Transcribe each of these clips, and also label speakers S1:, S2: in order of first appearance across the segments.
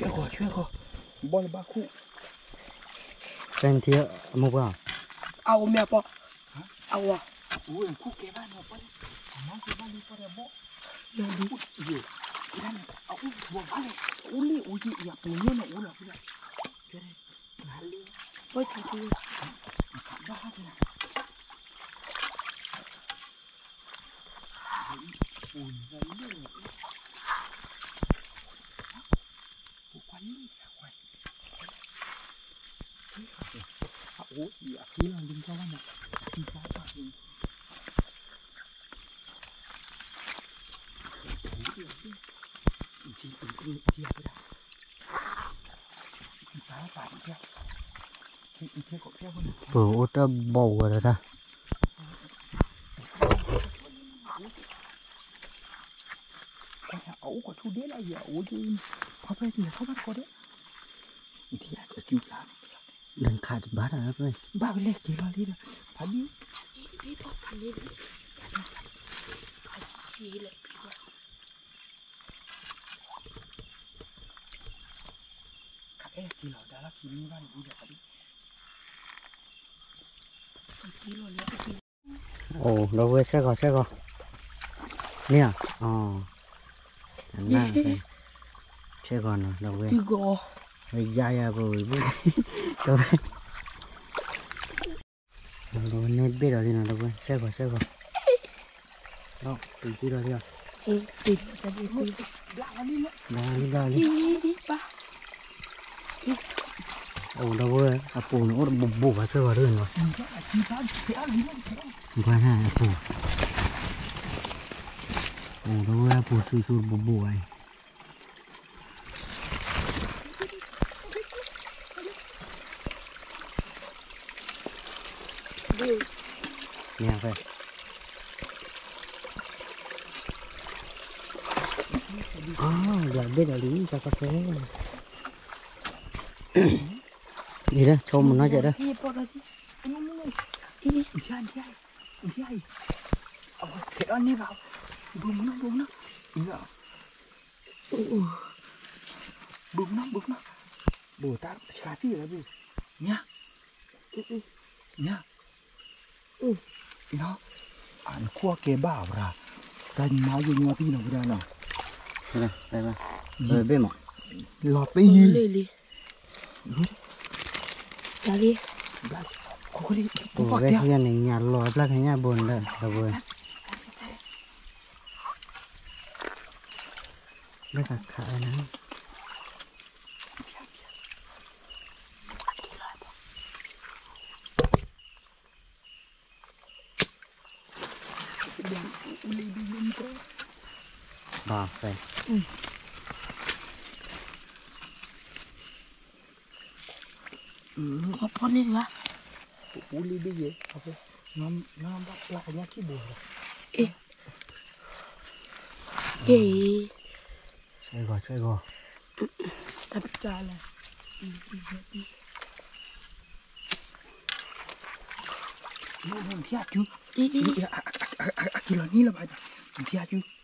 S1: Chuego, chuego. Bol baku. Sentia, mo ba. Awo me apa? Awo. Uwe ku ke ba
S2: no pa. Ama ku ba ni pare bo. Yo
S3: du ye. Kiran aku bo
S1: vale. Uli uji ya punya no
S2: ula pula. Kere. Nali.
S1: Bo ti ti. Ba cái này Ui, 오, 이 아끼는 안 된다고 하냐. 진짜 아까 좀. của chú đế là gì ẩu chứ có
S3: phải thì không bắt có đấy thì là chú làm dan kad bara apa
S1: bang lek di bali dah pagi pagi di pagi di pagi lek eh kilo dah lah kini kan udah tadi kilo lek kilo ồ đối với sẽ có sẽ có
S2: nè ờ
S1: thằng nào sẽ còn rồi đối với. જાય બોલ તો બોલ ને બેર આવી ના બોલ સેગો સેગો નો đi, રહ્યા એ તીજી તીજી ગાલી ગાલી ઓ đâu đi, à phụ nó bù bù vào chơi vào
S2: đây rồi. Qua này à phụ
S3: ồ đâu ơi à phụ chui chui bù bù này à, là biết là lý cho cà phê. Đi ra cho mình nói vậy đó. Cái đó đi vào bùng nó bùng nó bùng nó bùng nó bùa ta khá gì là bùa nhá nhá nó ăn khoa kế bảo ra tay máu vô nhau tin nào ra nào
S1: đây đây ừ. đây rồi bên mỏ
S3: lọt
S2: tới gì?
S3: Ra đi.
S1: Cố đi. Cố đi nhà này nhà lọt là cái nhà bồn đấy là buồn đây là khả năng. Hãy subscribe Để không bỏ lỡ Ờ,
S3: đây. Ừ. Ừ. Có
S2: con đi quá. Ủa
S3: đi đi vậy. Ok. Nó nó bắt lại nhá cái
S2: buồn
S1: rồi. Ê. Ê. Xoay gò, xoay gò. Tập cho là. Ừ, ừ,
S2: ừ. No, no, no, no, no, no, no,
S3: no, no, no, no,
S2: no, no,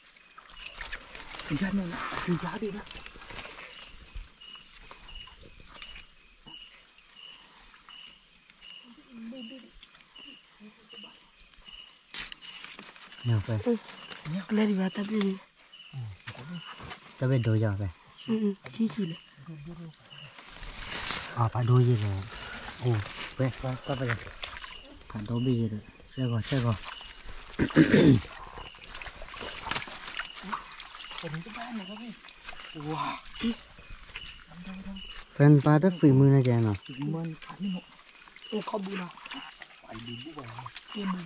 S3: thì ra này, thì giá đi đó Nào về Lên đi vào tập
S1: đi Tập về đôi giờ
S2: về Ừ, chí chí lên À, phải đôi gì rồi
S1: Ồ, về, có, có về Phải đôi bây giờ rồi
S2: Xe gò, xe gò เลย
S1: อ่าไปดูยีเลยโอ้ไปก็ก็ไปเลยผ่านตัวบีเลยช่วยก่อนช่วยก่อน
S3: Kau ni mana kau ni? Wah,
S1: เป็นปลาตัดฝีมือนะแกเนาะ
S3: cuman kali nak
S2: โอ้เขาบูนะ
S3: pai dulu bah.
S2: เกมบู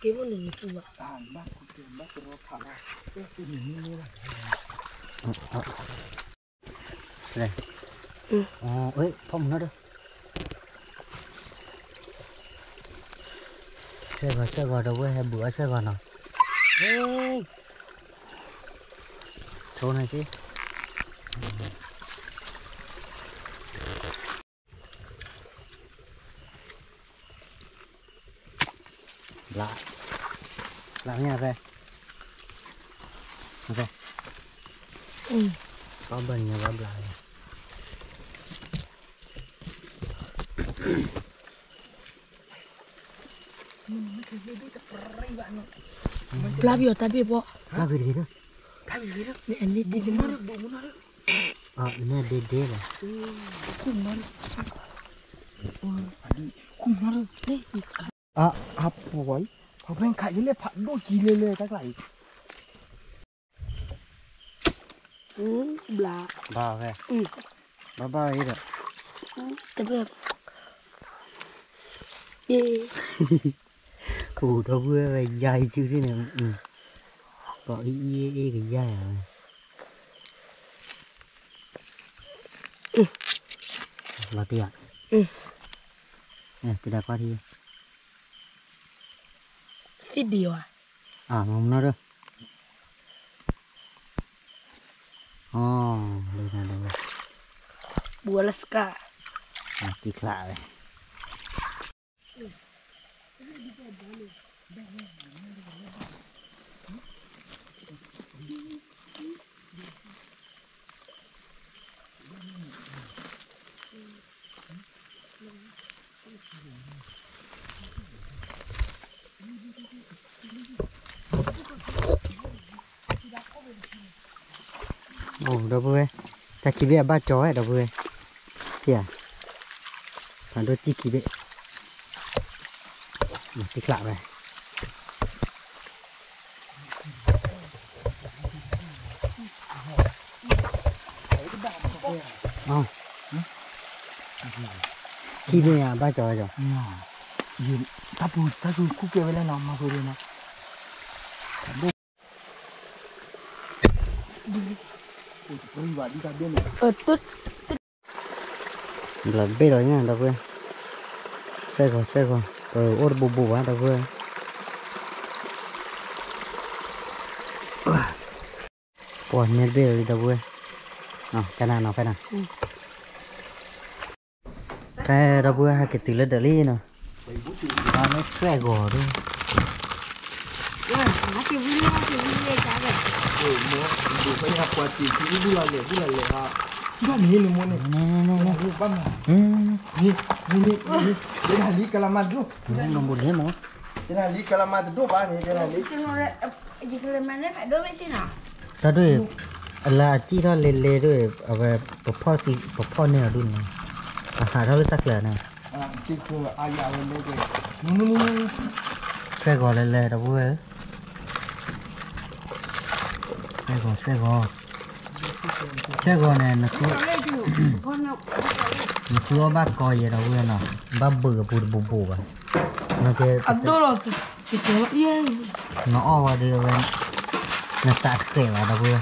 S2: เกมมันหนึ่งตัว
S3: Tahan bah, kau tu bah terus kalah. Eh, ini ni lah.
S1: เลยอ๋อเอ้ยพ่อมึงนะเด้อช่วยก่อนช่วยก่อนเดี๋ยวเว้ยให้เบื่อช่วยก่อ chơi vào chơi vào đâu hay bữa chơi vào nào. Số này chứ. Lạ. Lạ nha xe về.
S2: Ừ.
S1: có bình nhà bấm lại.
S2: Plabio tapi po. Plabio
S4: di situ. Plabio
S2: di situ. Ini
S1: di
S4: mana? Bu mana? Ah, ini dede lah. Kumar. Kumar. Ah, apa boy? Kau
S2: pengen kaki le, pak do
S1: kile le,
S2: tak lagi.
S1: Hmm, bla. Bla, okay.
S2: Hmm. Bye bye, itu. Hmm, tapi. Yeah
S1: khổ đâu về dài chứ thế nào ừ. có ý ý, ý cái dài à? Là tiền
S2: ừ.
S1: từ đây qua đi.
S2: Cái điều à?
S1: À mà không nói đâu. Oh đây là đâu
S2: bùa là ska
S1: à, thì lạ rồi ồ đâu vui. Ta chỉ biết ba chó ấy đâu vui. Kìa. Phản đôi chi kỳ bệ một tích lạ này không
S4: 기대야 맞아 맞아 이 다부 다부 국게 원래
S2: 나마 소리나
S1: là bê rồi nha đâu quên xe còn xe còn rồi ốt bù bù á đâu quên bỏ nhét bê rồi đâu quên nào cái nào nào cái nào cái đó bữa hai cái từ lên đời nè nó mới khỏe gò đi Nè nè nè nè
S4: Ni ni ni ni Dia li kalamat dulu
S1: Dia nak boleh mo
S4: Dia li kalamat dulu bah ni dia li
S2: Ji kalamat ni kat dulu sini
S1: nah Tak dulu ลาจีเราเลเลด้วยเอาไปปะพ่อสิปะพ่อเนี่ยดุนนะ à chắc là này
S4: Ah, si ku ayah yang ni dia. Nu nu nu nu.
S1: xe gò lê lê đâu vui xe gò xe gò xe gò này nó chúa bác coi gì đâu vui nào bác bự bự bự bự à nó
S2: tu kita ya
S1: nó o vào đi bên nó sạt kể vào đâu vui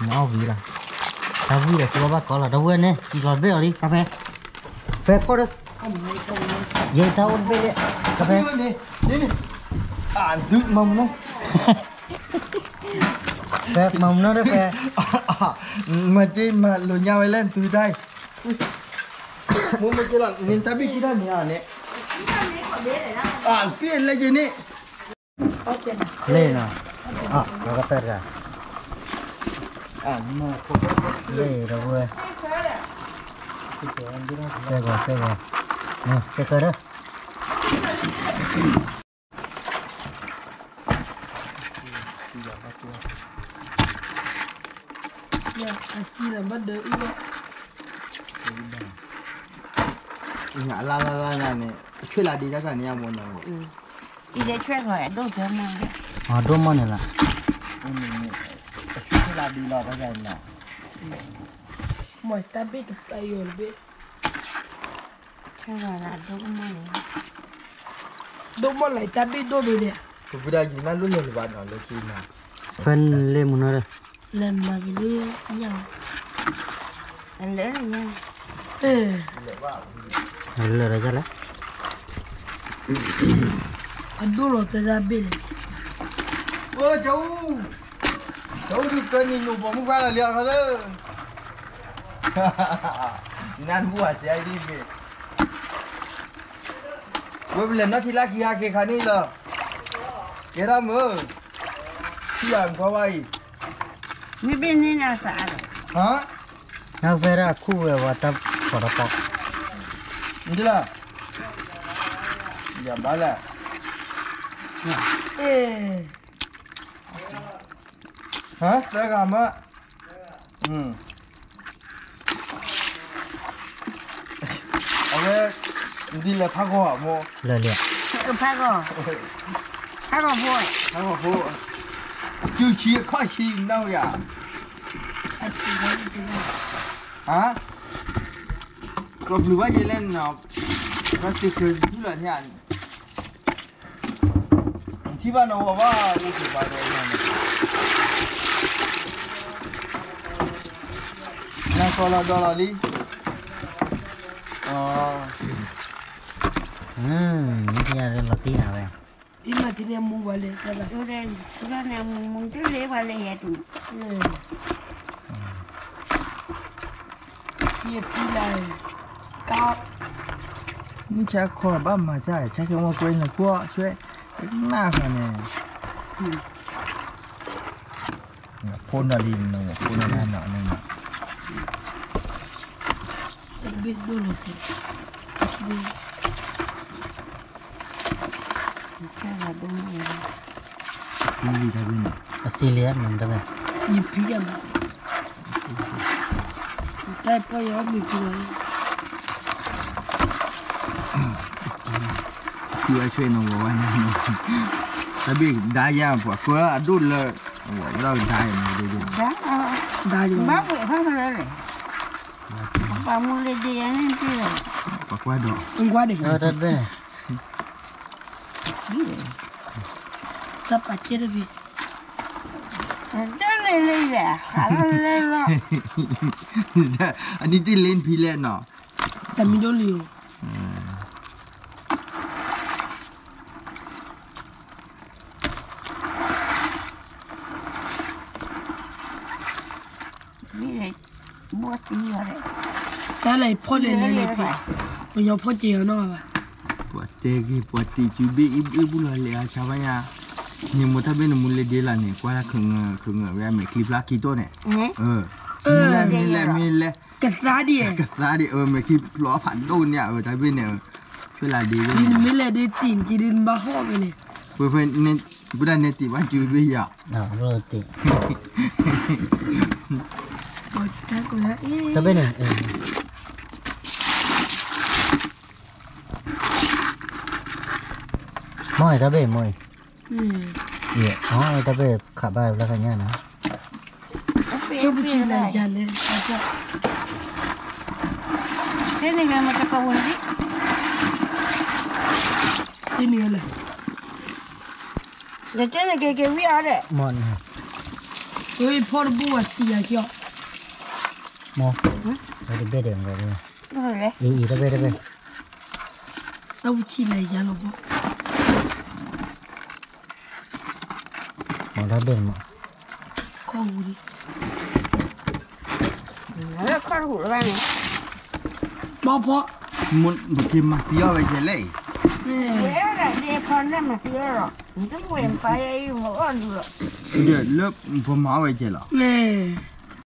S1: nó o vì là tao vui là chúa bác có là vui nè chỉ còn biết rồi đi cà phê phê có được vậy tao uống bê đấy cà phê.
S4: Ni ni. Ah, duk mam ni.
S1: phê mông nó đó phê
S4: Macam ma lo nyawa lain tu dai. Mu macam lah ni tapi kita ni ah ni. Ah, pian lagi ni.
S2: okey
S1: lên nào à nó có tết ra
S4: Ah, ma ko.
S1: lên đâu vui xe gò xe gò nè xe cơ đó
S2: ya
S4: la la la la ni. Chui la di jaga cái yang mau nak.
S2: đi để chơi rồi đâu cho mà
S1: à đốt món này là
S4: Ni. La di la jaga ni.
S2: mọi tapi tu ayo be
S5: Chơi rồi là đúng mà
S2: đâu mà lại tapi đâu be dia
S4: Tu budak gina lu le lebat nak le sini.
S1: phân lên một nó đây.
S2: Mà cái đi nhau.
S5: Lần nữa là nha.
S2: Eh
S1: lừa ra ra
S2: Abdullah tu dah be
S4: Wah เขาดูเกินอยู่ผมว่าเลี้ยงเขาเลยนั่นหัวใจ
S5: ดีเกวเปล่นนะทีละ
S1: กี่ฮาเกขานี่ล่ะเกรามือที่อย่างเขา
S4: ไว้นี่
S2: เป็น
S4: นี่นะสารฮะนา
S1: เวราคู่
S5: เอวตับปอดปอกนี่ล่ะอย่า
S4: บ้าละเอ๊ า
S5: ชีพนี้จริง
S4: Ha? Kau beli aja lah nak. Kau tikar dulu lah ni. Tiba nak apa? Ini baru ni. Nak kalau dolar ni. Oh.
S1: ๆอืมนี่ที่อะไรเราตีหาไป
S2: อีม cho là đó là đi. Ờ. Ừ những là là tí nào vậy
S5: ima tiene mu vale kala ore ora ne mu te le vale ya tu ye pila ka ni cha kho ba ma cha
S2: cha ke mo kwen na ừ. kho chue na
S4: ka ne phun là đi nó phun là nó nó bir dolu bir cara bunga ini dah bunga asli ya mantap ya ni
S2: pia ma kita apa ya ni
S5: pia pia cuy nunggu mana tapi
S4: daya apa aku
S1: adul lah Wah, dah dah ni dia. Dah, dah. Dah. Bapak, apa ni? Papamule de yani
S2: ndio. Pakwado. Ngwade. Ngwade. Sile. Tapa cherebi. Dale le ya. Halale lo. Ani ti len pile no.
S4: Tamidoli yo. Mire, buat ini ada. daya buat kau adul lah. Wah, dah daya ni dia.
S5: จ้า
S2: ได้เลย
S5: บ้าเบื่อเข้ามาเลยบ้ามูเลยดีอันนี้ที่เลย
S4: Pak kau ada.
S2: อังกว่าเด็ก
S1: เออได้ไหม
S2: ถ้าปัจเจได้พี่
S5: เดินเลยเลยแหละขาเลยเลย
S4: Ini tu lain pilih no.
S2: แต่มีโดนเลี้ยว
S5: นี่เลยบัวตีอะไร
S2: แต่อะไรพ่อเลยเลยเลยพี่มันยังพ่อเจียวน้อยว่ะ
S4: Buat tegi, buat ti cubi ibu ibu lah le siapa ya. Ni mu tapi ni mulai dia lah ni. Kau lah keng keng ya me klip laki tu ni.
S5: เนี่ย
S4: Eh. Mila mila mila.
S2: กระซาดี
S4: Tadi eh me klip luar pan tu ni eh tapi ni. Cuba lah dia.
S2: ดินไม่เลยได้ตีนจีดินบ้าข้อไปเลย
S4: Bukan ni bukan ni ti baju cubi ya.
S1: อ่าโรตี
S2: โอ้ยแค่กูนะเอ๊ะ
S1: ได้ไหมเนี่ยเออ มอยได้ไหมมอย
S2: อืม
S1: เอ๋อ๋อได้ไหมขับไปแล้วกันเนี่ยนะ
S2: ชอบกินอะไรกันเลยอาจจะ
S5: แค่นี้ไงมันจะกวนดิ
S2: ที่นี่เลย
S5: เดี๋ยวเจ๊เนี่ยเก๋ๆวิ่งอะไร
S1: มอน
S2: เฮ้ยพ่อรู้ว่าตีอะไรเกี่ยว
S1: มอได้เบเดงเลย
S5: ดูเลย
S1: อีอีได้ไหมได้ไหม
S2: ต้องกินอะไรกันหรอพ่อ
S1: มอได้เบนมอ
S2: ข้อหูดิ
S5: แล้วข้าวหูแล้วไง
S2: บ้าพ่อ
S4: Mun bukan
S2: မလာဘ
S5: ယ်မှာကောင်းဘူးငါကခါရူရမ်းဘာဘာမွန်ဘကိမစီယာဝဲကျလေဝဲရတဲ့ခေါင်းနဲ့မစီရတော့ဒီတော့ဝင်ပါရဲ့မော်အန်လို့ဒီလ
S4: က်ဘမာဝဲကျ
S2: လားလေ